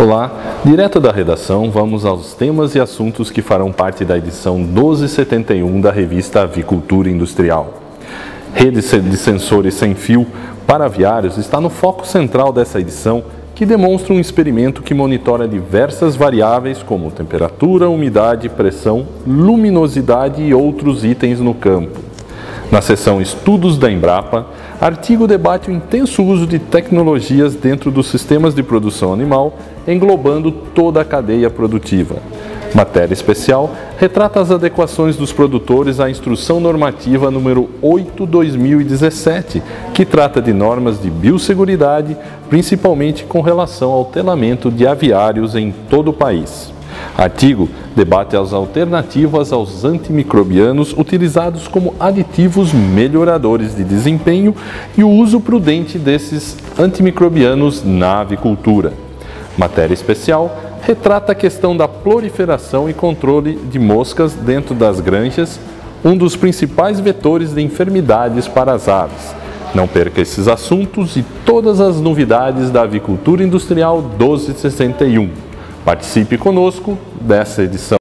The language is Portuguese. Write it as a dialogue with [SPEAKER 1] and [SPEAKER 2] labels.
[SPEAKER 1] Olá, direto da redação, vamos aos temas e assuntos que farão parte da edição 1271 da revista Avicultura Industrial. Rede de sensores sem fio para aviários está no foco central dessa edição, que demonstra um experimento que monitora diversas variáveis como temperatura, umidade, pressão, luminosidade e outros itens no campo. Na seção Estudos da Embrapa, artigo debate o intenso uso de tecnologias dentro dos sistemas de produção animal, englobando toda a cadeia produtiva. Matéria especial retrata as adequações dos produtores à Instrução Normativa número 8/2017, que trata de normas de biosseguridade, principalmente com relação ao telamento de aviários em todo o país. Artigo debate as alternativas aos antimicrobianos utilizados como aditivos melhoradores de desempenho e o uso prudente desses antimicrobianos na avicultura. Matéria especial retrata a questão da proliferação e controle de moscas dentro das granjas, um dos principais vetores de enfermidades para as aves. Não perca esses assuntos e todas as novidades da avicultura industrial 1261. Participe conosco dessa edição.